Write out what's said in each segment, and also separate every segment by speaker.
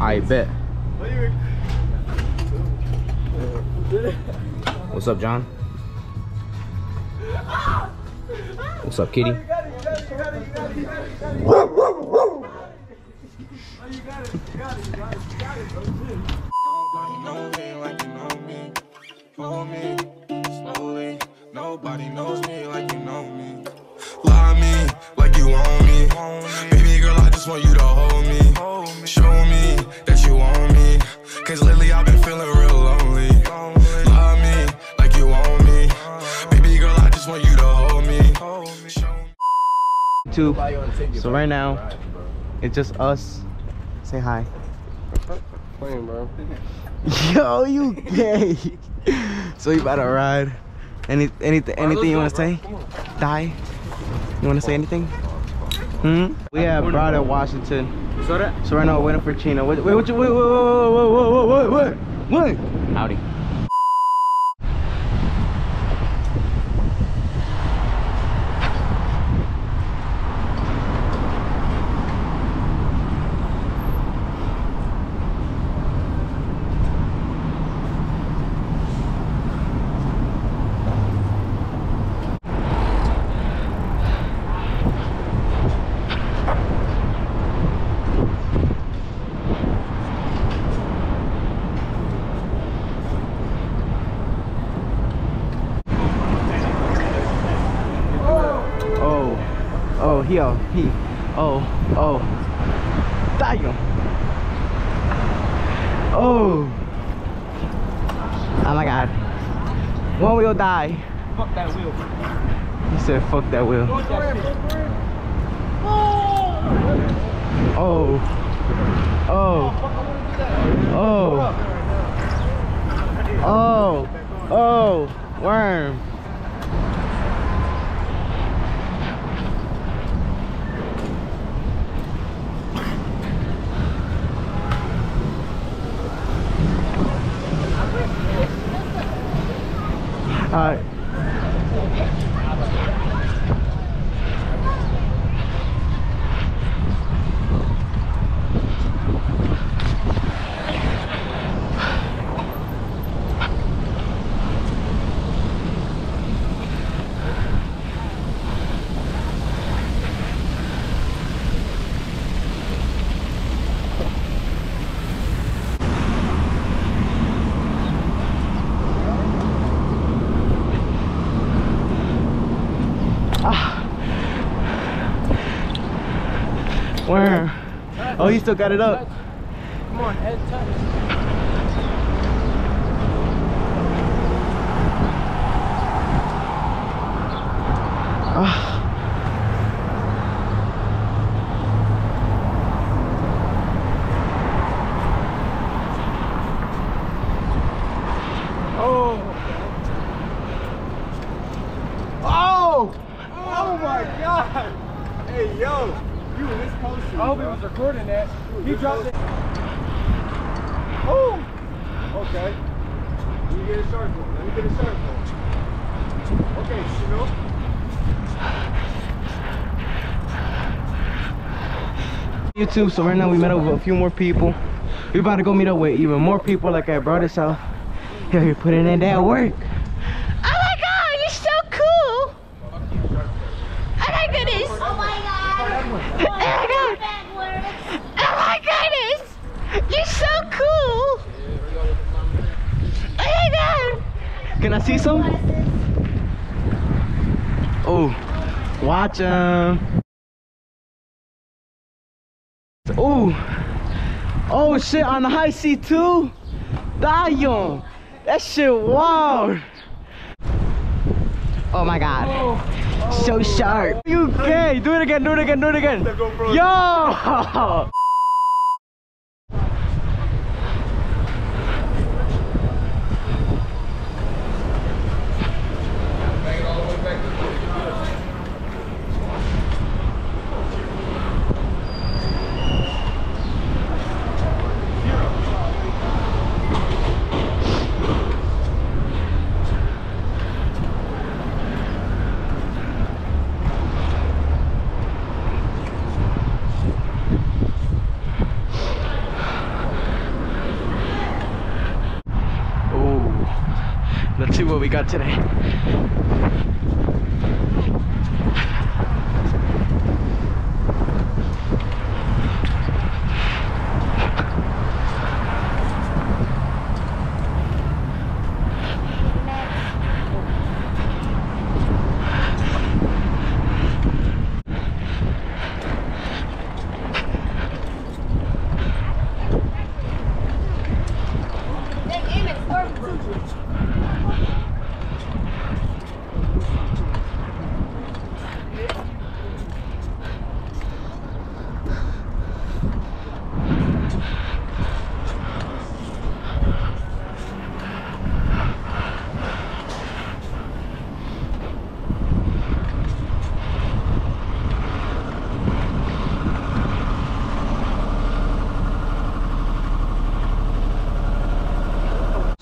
Speaker 1: I bet. What's up, John? What's up, Kitty?
Speaker 2: You got it, you got it, you got it, you got it. Nobody knows me like you know me. Lie me you want me. Baby girl, I just want you to hold me. Show me that you want me. Cause lately I've been feeling real lonely. Lie me like you want me. Baby girl, I just want you to hold me. Show me.
Speaker 1: YouTube. So right now, it's just us. Say hi.
Speaker 3: Playing, bro.
Speaker 1: Yo, you gay. so you about to ride? Any, anything, anything you want to say? Die? You want to say anything? Hmm. We have Brother Washington. So right now we're waiting for Chino. Wait, wait, wait, wait, wait, wait, wait, wait, wait, wait, wait. Howdy. Oh, oh, he, oh, he, oh, oh, damn. Oh, oh my God, one wheel die.
Speaker 3: Fuck that wheel.
Speaker 1: He said, "Fuck that wheel." Oh, oh, oh, oh, oh, worm. uh, Oh, he still got it up.
Speaker 3: Come on, head touch.
Speaker 1: Ah.
Speaker 3: Oh!
Speaker 1: Oh!
Speaker 3: Oh my god! Hey yo! You were this close to I hope he was recording that. He dropped it. Oh! Okay. Let me get a shark one. Let me get a shark one. Okay, Chanel.
Speaker 1: YouTube, so right now we met up with a few more people. We about to go meet up with even more people like I brought us out. Here, you're putting in that work.
Speaker 4: Oh my god, you're so cool! Oh my goodness! Oh my god! Oh my god! Oh my goodness! You're so cool! Oh my god!
Speaker 1: Can I see some? Oh, Oh, oh shit, on the high seat too? Damn, that shit wild. Oh my god, so sharp. You gay, do it again, do it again, do it again. Yo! See what we got today.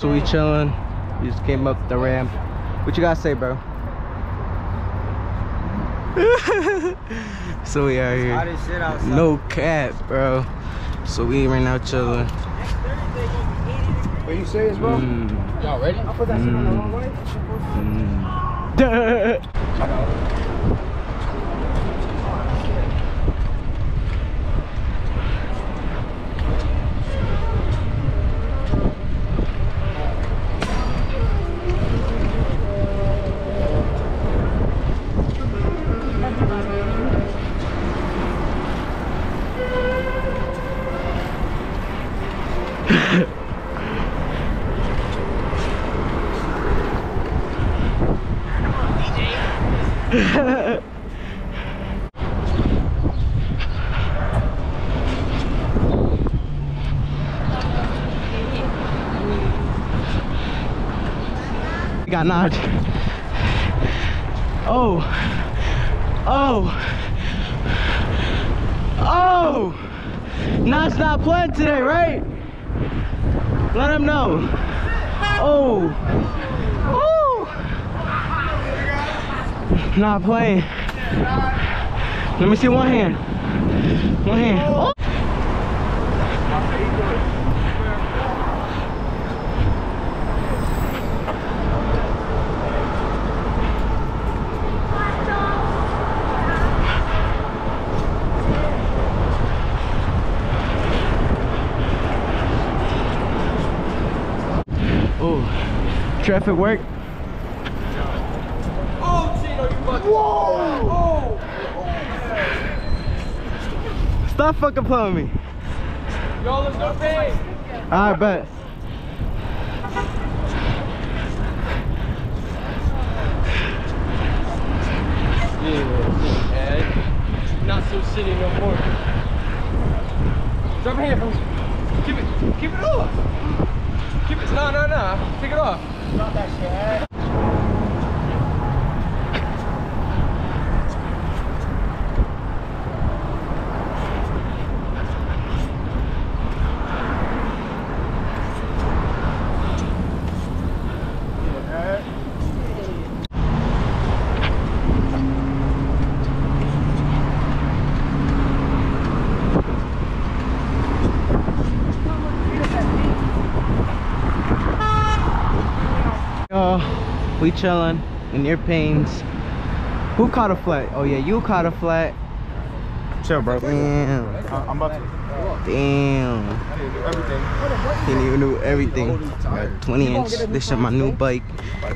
Speaker 1: So we chilling. We just came up the ramp. What you gotta say, bro? so we are here.
Speaker 5: as shit outside.
Speaker 1: No cap, bro. So we right now chilling.
Speaker 3: Are you serious, bro?
Speaker 1: Mm,
Speaker 3: Y'all ready? I put that
Speaker 1: shit on the wrong
Speaker 3: way.
Speaker 1: mm. got knocked. Oh. Oh. Oh. Notch not playing today, right? Let him know. Oh. Not playing. Let me see one hand. One hand. Oh. Traffic work. Stop fucking playing with me.
Speaker 3: Yo, let's go pay.
Speaker 1: Alright, bet.
Speaker 3: Yeah, Not so shitty no more. Drop your hand, bro. Keep it, keep it off. Keep it, no, no, no. Take it off. Drop that shit.
Speaker 1: Yo, we chilling in your pains. Who caught a flat? Oh yeah, you caught a flat.
Speaker 3: Chill, bro.
Speaker 1: Damn.
Speaker 3: I'm about to.
Speaker 1: Damn.
Speaker 3: Everything.
Speaker 1: He knew, knew everything. 20 inch. This is my new bike.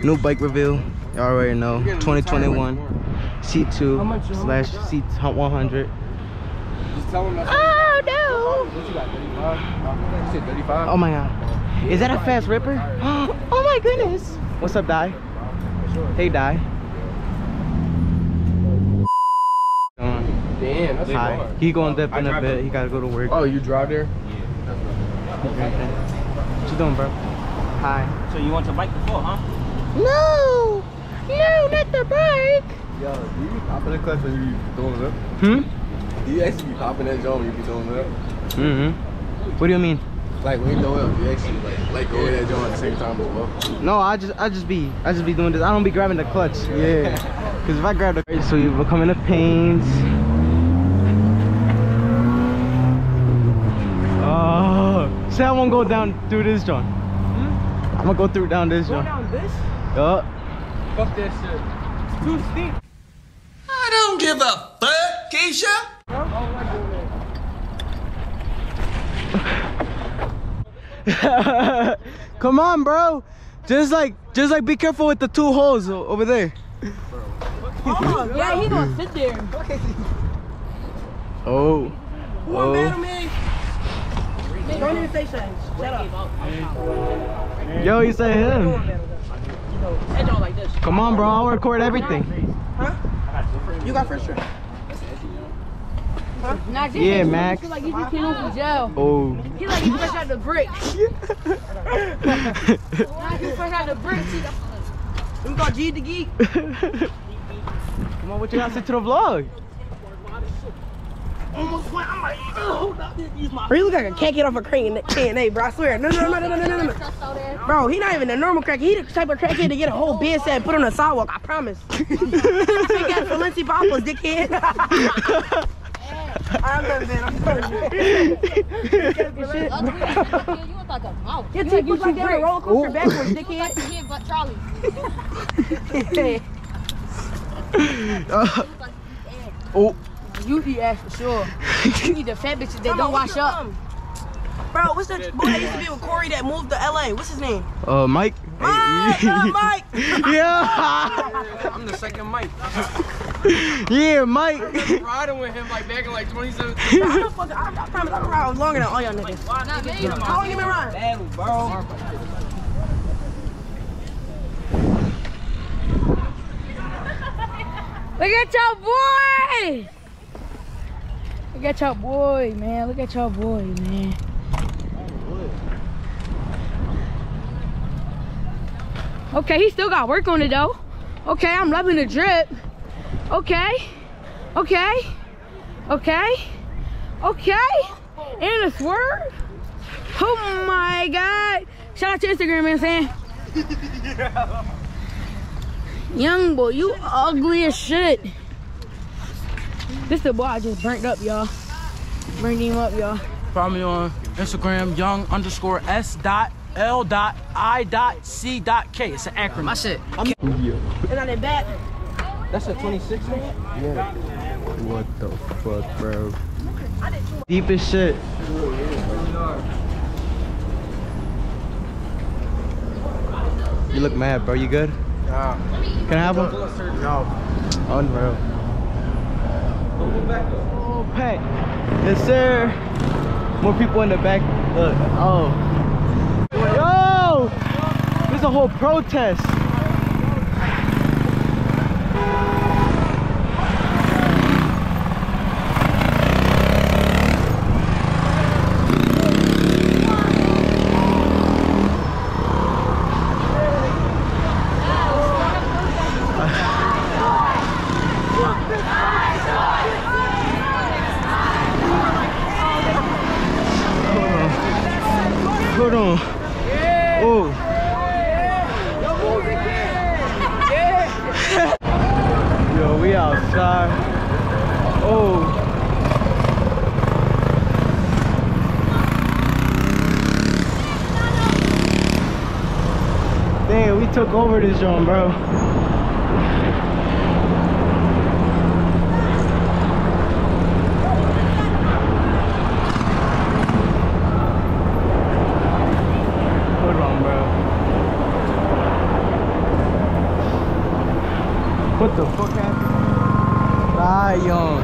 Speaker 1: New bike reveal. Y'all already know. 2021 C2 slash C100.
Speaker 3: Just tell him that's
Speaker 4: Oh no!
Speaker 3: what you got, 35? You said 35?
Speaker 1: Oh my god. Is that a fast ripper?
Speaker 4: Oh my goodness!
Speaker 1: What's up, Di? Hey, Di.
Speaker 3: Damn, that's
Speaker 1: Hi.
Speaker 3: far.
Speaker 1: He going dip in a bit.
Speaker 3: it.
Speaker 1: He gotta go to work.
Speaker 3: Oh, you drive there? Yeah.
Speaker 1: What you doing, bro? Hi.
Speaker 5: So you want to bike before, huh?
Speaker 4: No! No, not the bike!
Speaker 3: Yo, do you be popping the clutch when you be throwing it up?
Speaker 1: Hmm?
Speaker 3: Do you actually be popping that joint when you be throwing it up?
Speaker 1: Mm-hmm. What do you mean?
Speaker 3: Like when you throw it up, you actually like let go of that joint at the same time as well.
Speaker 1: No, I just I just be I just be doing this. I don't be grabbing the clutch. Yeah. Cause if I grab the so you become in the pains. Oh, say I won't go down through this joint. Hmm? I'm gonna go through down this joint.
Speaker 5: down this?
Speaker 1: Oh,
Speaker 3: Fuck that shit. It's too steep.
Speaker 2: I don't give a fuck, Keisha.
Speaker 1: come on, bro. Just like, just like, be careful with the two holes over there.
Speaker 5: Oh, yeah, he gonna sit there.
Speaker 1: Oh,
Speaker 5: One battle,
Speaker 1: oh.
Speaker 5: man. Don't even say something. Shut up.
Speaker 1: Yo, you say him.
Speaker 5: Edge on like this.
Speaker 1: Come on, bro. I'll record everything. Huh?
Speaker 5: You got first try.
Speaker 4: Nah, just
Speaker 1: Yeah, Max.
Speaker 4: feel like he just came home from jail.
Speaker 1: Oh.
Speaker 4: He like he fresh out the bricks. Nah, he fresh out the bricks. He
Speaker 5: Let me call G the geek.
Speaker 1: Come on, what you gotta say to the vlog?
Speaker 5: Bro, you look like a cat get off a crane in KNA, bro. I swear. No, no, no, no, no, no, no, no. Bro, he not even a normal crackhead. He the type of crackhead to get a whole bed set and put on a sidewalk. I promise. Big ass Valencia Papas, dickhead. Your teeth look like they're a roller coaster backwards,
Speaker 4: You like
Speaker 5: dickhead.
Speaker 4: you but Charlie.
Speaker 1: oh,
Speaker 4: You eat ass for sure. You need the fat bitches that don't wash up.
Speaker 5: Bro, what's that boy that used to be with Corey that moved to LA? What's his name?
Speaker 1: uh, Mike.
Speaker 5: Mike, uh, Mike.
Speaker 1: yeah,
Speaker 3: I'm the second Mike.
Speaker 1: yeah, Mike.
Speaker 3: Riding with him like back in like 2017.
Speaker 5: I don't fuck, I, I promise I can ride longer than all y'all niggas.
Speaker 4: Not me.
Speaker 5: How long you been riding?
Speaker 4: Look at your boy! Look at your boy, man. Look at your boy, man. Okay, he still got work on it though. Okay, I'm loving the drip. Okay, okay, okay, okay. And a swerve. Oh my God. Shout out to Instagram, man, saying. Young boy, you ugly as shit. This the boy I just burnt up, y'all. Burned him up, y'all.
Speaker 6: Follow me on Instagram, young underscore S dot L dot I dot C dot K. It's an acronym. That's it.
Speaker 5: I'm And on that back.
Speaker 6: That's a 26 man?
Speaker 1: What the fuck, bro? Deep as shit. You look mad, bro. You good?
Speaker 3: Nah.
Speaker 1: Can I have one?
Speaker 3: No.
Speaker 1: Unreal. Oh, Pat. Yes, sir. More people in the back. Look. Oh. There's a whole protest. Hold on. Oh. We. Oh. Damn, we took over this joint, bro. Hold on, bro. What the fuck happened? Ah, young.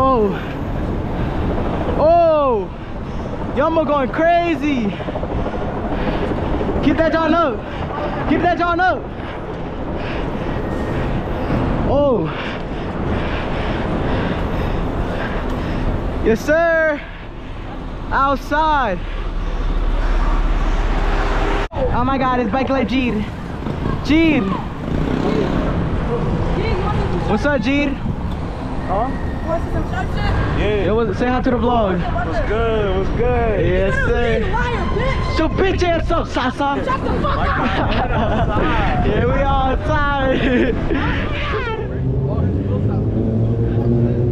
Speaker 1: Oh. Oh. Yama going crazy. Keep that John up. Keep that John up. Oh. Yes, sir. Outside. Oh my God, it's bike like Jeed. Jeed. What's up, Jeed?
Speaker 5: Want to see some shark shit?
Speaker 3: Yeah.
Speaker 1: It was say hi to the vlog.
Speaker 3: What's good? What's good?
Speaker 1: Yes,
Speaker 5: You
Speaker 1: sir.
Speaker 5: liar, bitch.
Speaker 1: So bitch ass up, Sasa.
Speaker 5: Shut the fuck up.
Speaker 1: Yeah, we all outside.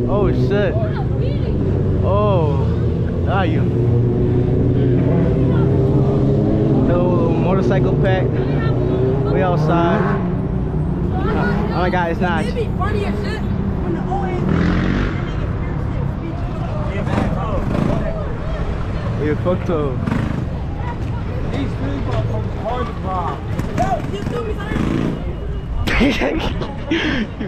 Speaker 1: oh shit. Oh, are you? Little motorcycle pack. We outside. Oh my god, it's not.
Speaker 5: It'd be funny as shit when the old ass
Speaker 1: We fucked up.
Speaker 3: These things are hard to rob.
Speaker 5: Yo, you do me something?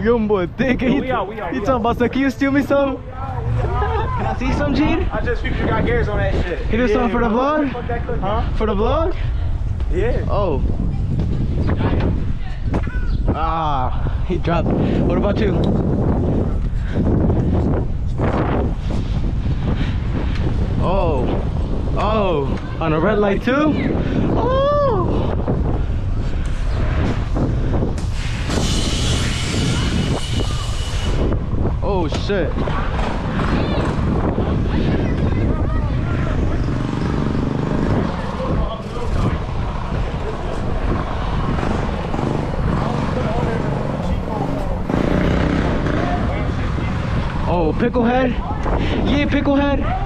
Speaker 1: Young boy, thick.
Speaker 3: Yo,
Speaker 1: He,
Speaker 3: we out, we out,
Speaker 1: he
Speaker 3: we
Speaker 1: talking about some. Can you steal me some? Can I see some, Gene?
Speaker 3: I just figured you got gears on that shit.
Speaker 1: Can You do something for the vlog?
Speaker 3: Fuck that clip, huh?
Speaker 1: For the vlog?
Speaker 3: Yeah.
Speaker 1: Oh. Ah, he dropped. What about you? Oh. Oh. On a red light too? Oh. Oh shit. Oh, picklehead? Yeah, picklehead.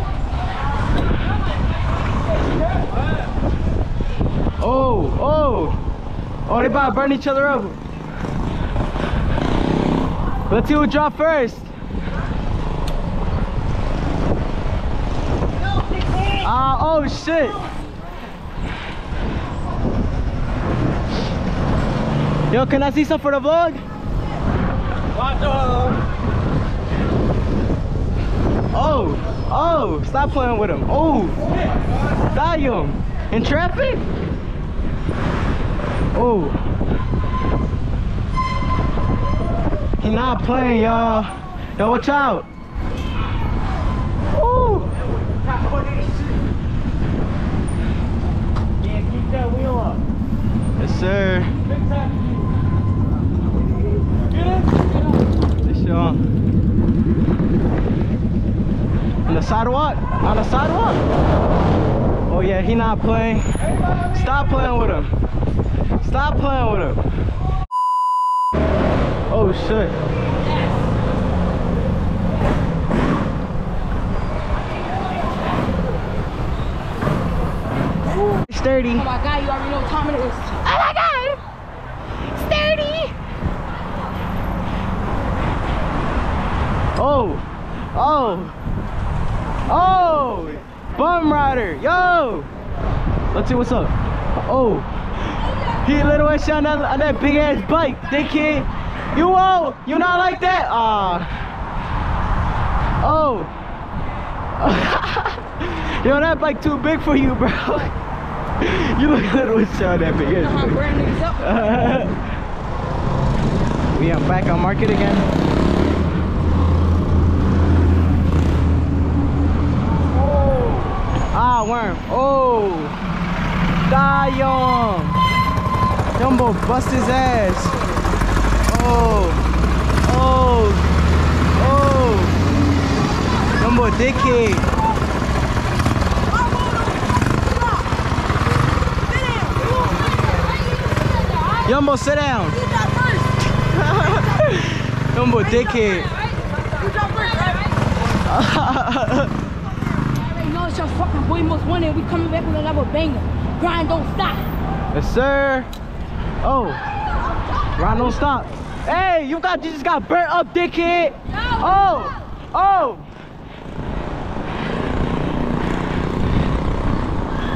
Speaker 1: Oh, oh. Oh, they about to burn each other up. Let's see who drop first. Ah, oh shit. Yo, can I see some for the vlog? Oh, oh, stop playing with him. Oh, Volume. In traffic? Oh. He not playing, y'all. Yo, watch out. Ooh.
Speaker 3: Yeah, keep that wheel up.
Speaker 1: Yes, sir. This y'all. On the sidewalk? On the sidewalk? Oh yeah, he not playing. Stop playing with him. Stop playing with him. Oh shit. Sturdy.
Speaker 5: Oh my god, you already know what time it is.
Speaker 4: Oh my god! Sturdy!
Speaker 1: Oh, oh, oh, bum rider, yo. Let's see what's up. Oh, he little ass on that, on that big ass bike, dickhead. You won't, you not like that? Ah. Oh. Yo, that bike too big for you, bro. you look a little ass on that big ass.
Speaker 5: brand niggas up.
Speaker 1: bike. we are back on market again. Ah, worm. Oh. Dion. Jumbo bust his ass. Oh. Oh. Oh. Jumbo dickhead. Jumbo, sit down.
Speaker 5: You drop first.
Speaker 1: Jumbo dickhead.
Speaker 5: You drop first, right? Already know it's your fucking boy most wanted. We coming back with another banger. Grind don't stop.
Speaker 1: Yes, sir. Oh. Ron, don't stop. Hey, you got you just got burnt up, dickhead. Oh. Oh.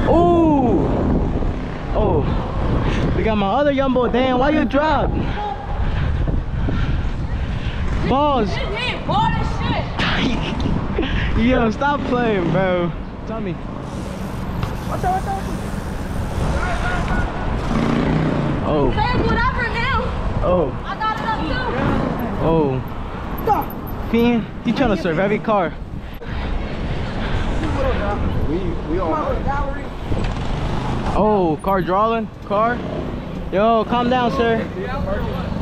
Speaker 1: Ooh. Oh. We got my other Yumbo. Damn, why you drop? Balls.
Speaker 5: Yeah, boy, shit.
Speaker 1: Yo, stop playing, bro. Tell me.
Speaker 5: What's up, what's up?
Speaker 1: Oh.
Speaker 5: Say whatever now.
Speaker 1: Oh.
Speaker 5: I got it up too.
Speaker 1: Oh.
Speaker 5: Stop.
Speaker 1: Fiend, you trying to serve every car.
Speaker 3: We we
Speaker 5: Come
Speaker 3: on.
Speaker 5: on, gallery.
Speaker 1: Oh, car drawing? Car? Yo, calm down, sir.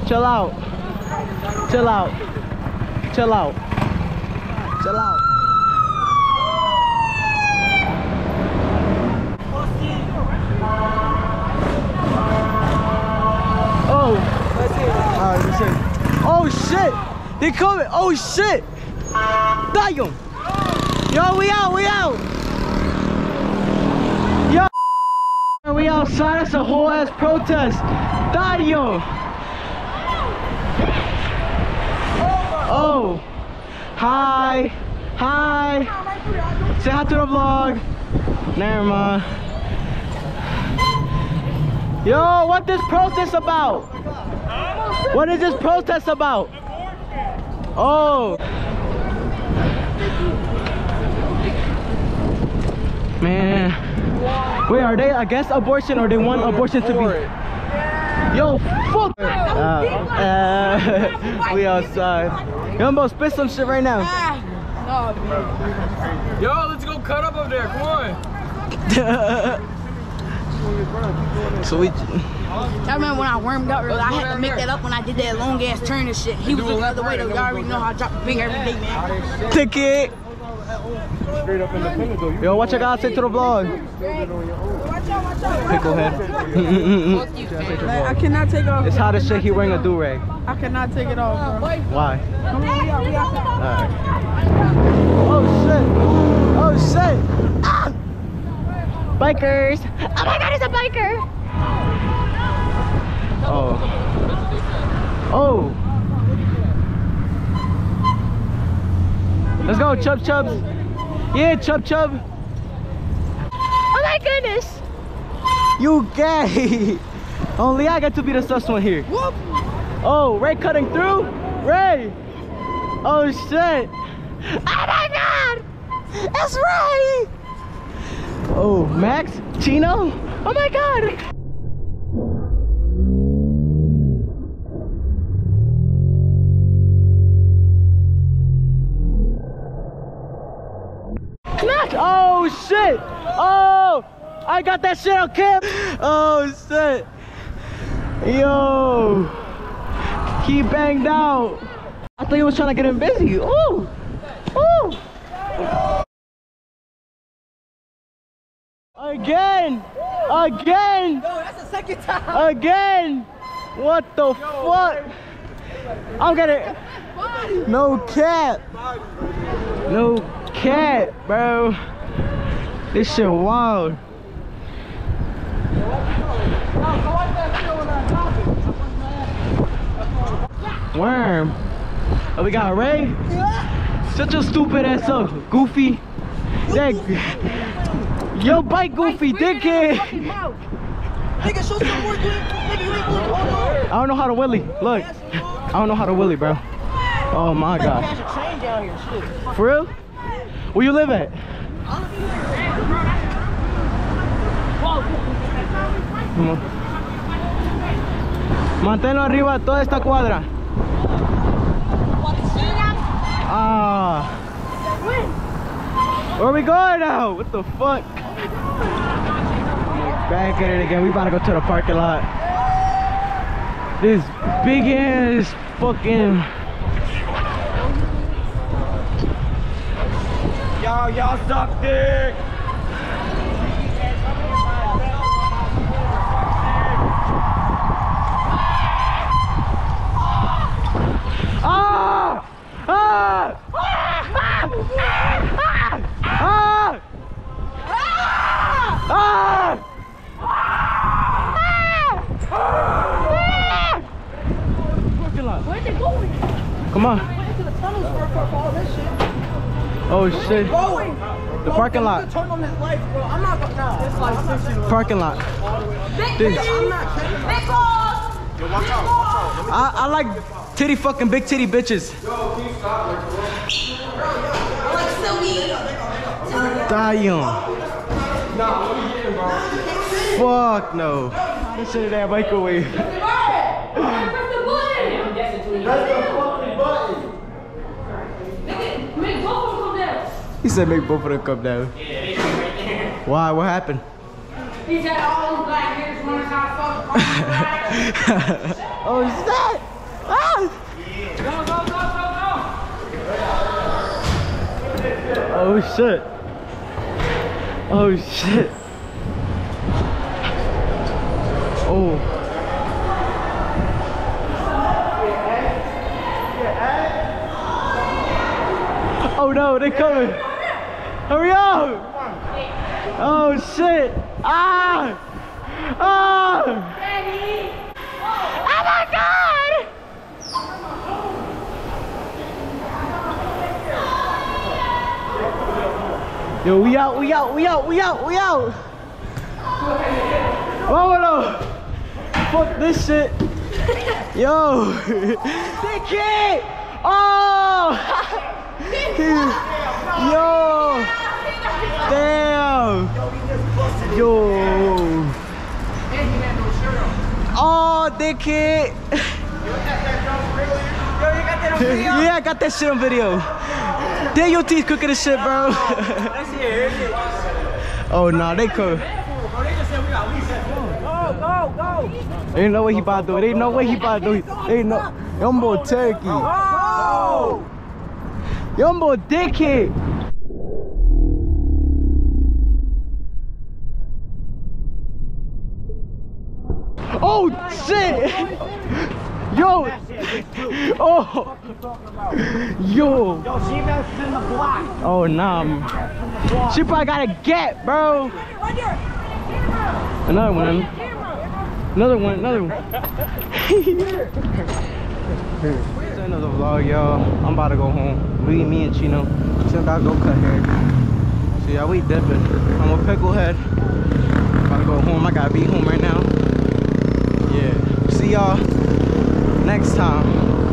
Speaker 1: Chill out. Chill out. Chill out. Chill out. Oh shit! They coming! Oh shit! Damn! Yo, we out, we out! Yo! We outside, that's a whole ass protest! Dario! Oh! Hi! Hi! Say hi to the vlog! Never mind. Yo, what this protest about? What is this protest about? Oh. Man. Wait, are they against abortion or they want abortion to be? Yo, fuck. Uh, uh, we outside. Yo, I'm about to spit some shit right now.
Speaker 3: Yo, let's go cut up up there. Come on.
Speaker 1: so we.
Speaker 5: I remember when I warmed up earlier, I had to make that up when I did that long ass turn and shit. He was looking the other way though. Y'all already know how I drop the finger every day, man.
Speaker 1: Ticket.
Speaker 3: Straight up independent though. You
Speaker 1: Yo, what you gotta say to the vlog? Picklehead.
Speaker 7: I cannot take off.
Speaker 1: it's hot as shit. He wearing a do rag.
Speaker 7: I cannot take it off, bro.
Speaker 1: Why?
Speaker 7: Come on, we out, we out.
Speaker 1: Alright. Oh shit! Oh shit! Bikers!
Speaker 4: Oh my god, it's a biker!
Speaker 1: Oh. Oh. Let's go, Chub Chubs. Yeah, Chub Chub.
Speaker 4: Oh my goodness!
Speaker 1: You gay. Only I get to be the sus one here. Oh, Ray cutting through? Ray! Oh shit!
Speaker 4: Oh my god! It's Ray!
Speaker 1: Oh, Max? Chino?
Speaker 4: Oh my god!
Speaker 1: Max! Oh shit! Oh! I got that shit on cam! Oh shit! Yo! He banged out! I thought he was trying to get him busy. Ooh! Again! Again!
Speaker 5: that's the second time.
Speaker 1: Again! What the fuck? I'm gonna. No cap. No cap, bro. This shit wild. Worm. Oh, we got Ray. Such a stupid ass up. Goofy. That. Yo, bite Goofy, dickhead.
Speaker 5: Nigga, show some more. Nigga, you ain't moving. Hold on.
Speaker 1: I don't know how to willy. Look, I don't know how to willy, bro. Oh my god.
Speaker 5: Catch a train down here, shit.
Speaker 1: For real? Where you live at? Mo- Manténlo arriba toda esta cuadra. Ah. Where we going now? What the fuck? Back at it again. We about to go to the parking lot. This big ass fucking.
Speaker 3: Y'all, y'all suck dick.
Speaker 1: Ah! Ah! Ah! Ah! Parking lot.
Speaker 5: Where's it going?
Speaker 1: Come on.
Speaker 5: Into the tunnels for, for, for all this on.
Speaker 1: Oh shit. The parking lot.
Speaker 5: Turn on his life, bro. I'm not gonna. Nah, it's like 60.
Speaker 1: Parking lot. This. I, I like titty fucking big titty bitches. Damn. Fuck no. This shit in that microwave. He said make both of them come down. Why? What happened?
Speaker 7: He's had all black out of
Speaker 1: oh shit! Ah!
Speaker 7: Go, go, go, go, go.
Speaker 1: Oh shit. Oh shit. Oh. Oh no, they're coming. Hurry up. Oh shit. Ah. Ah.
Speaker 4: Oh my god!
Speaker 1: Yo, we out, we out, we out, we out, we out. Vámonos. Fuck this shit. Yo. Big kid. Oh. Yo. Damn. Yo. Oh, dickhead. yeah, I got that shit on video. Damn, your teeth cooking this shit, bro. oh, nah, they cook. Ain't no way he about to do it. Ain't no way he about to do it. Ain't no. Yumbo turkey. Yumbo dickhead. Oh shit! Yo! Oh! Yo! she's in the block Oh nah. She probably got a get, bro. Another one. Another one. Another one. It's another vlog, y'all. I'm about to go home. We, me, and Chino. Still gotta go cut hair. So yeah, we dipping. I'm a picklehead. About to go home. I gotta be home right now. Yeah. See y'all next time.